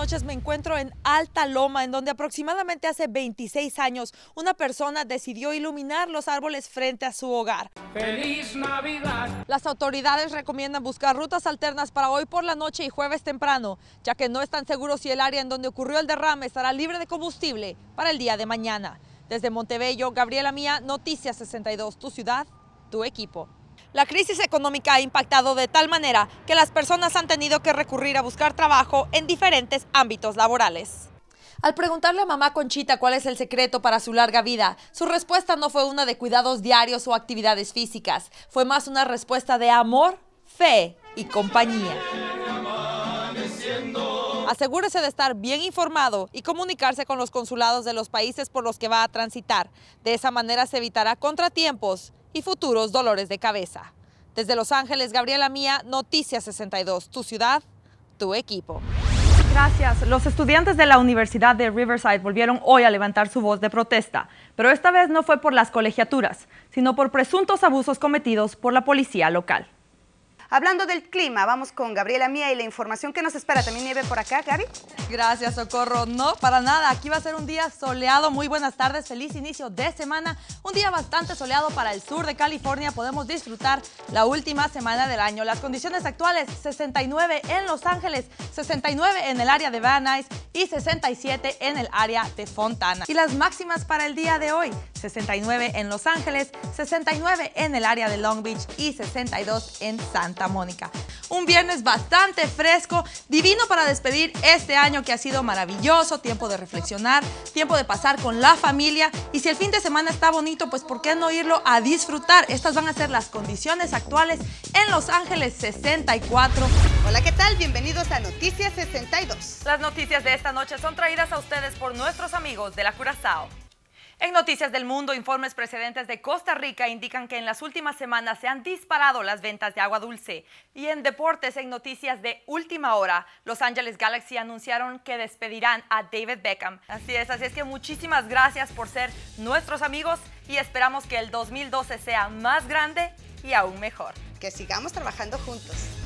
noches. Me encuentro en Alta Loma, en donde aproximadamente hace 26 años una persona decidió iluminar los árboles frente a su hogar. ¡Feliz Navidad! Las autoridades recomiendan buscar rutas alternas para hoy por la noche y jueves temprano, ya que no están seguros si el área en donde ocurrió el derrame estará libre de combustible para el día de mañana. Desde Montebello, Gabriela Mía, Noticias 62, tu ciudad, tu equipo. La crisis económica ha impactado de tal manera que las personas han tenido que recurrir a buscar trabajo en diferentes ámbitos laborales. Al preguntarle a mamá Conchita cuál es el secreto para su larga vida, su respuesta no fue una de cuidados diarios o actividades físicas, fue más una respuesta de amor, fe y compañía. Asegúrese de estar bien informado y comunicarse con los consulados de los países por los que va a transitar. De esa manera se evitará contratiempos y futuros dolores de cabeza. Desde Los Ángeles, Gabriela Mía, Noticias 62, tu ciudad, tu equipo. Gracias. Los estudiantes de la Universidad de Riverside volvieron hoy a levantar su voz de protesta, pero esta vez no fue por las colegiaturas, sino por presuntos abusos cometidos por la policía local. Hablando del clima, vamos con Gabriela Mía y la información que nos espera. ¿También nieve por acá, Gaby? Gracias, Socorro. No, para nada. Aquí va a ser un día soleado. Muy buenas tardes. Feliz inicio de semana. Un día bastante soleado para el sur de California. Podemos disfrutar la última semana del año. Las condiciones actuales, 69 en Los Ángeles, 69 en el área de Van Nuys y 67 en el área de Fontana. Y las máximas para el día de hoy, 69 en Los Ángeles, 69 en el área de Long Beach y 62 en Santa Mónica. Un viernes bastante fresco, divino para despedir este año que ha sido maravilloso, tiempo de reflexionar, tiempo de pasar con la familia y si el fin de semana está bonito, pues ¿por qué no irlo a disfrutar? Estas van a ser las condiciones actuales en Los Ángeles 64. Hola, ¿qué tal? Bienvenidos a Noticias 62. Las noticias de esta noche son traídas a ustedes por nuestros amigos de la Curazao. En Noticias del Mundo, informes precedentes de Costa Rica indican que en las últimas semanas se han disparado las ventas de agua dulce. Y en deportes, en noticias de última hora, Los Angeles Galaxy anunciaron que despedirán a David Beckham. Así es, así es que muchísimas gracias por ser nuestros amigos y esperamos que el 2012 sea más grande y aún mejor. Que sigamos trabajando juntos.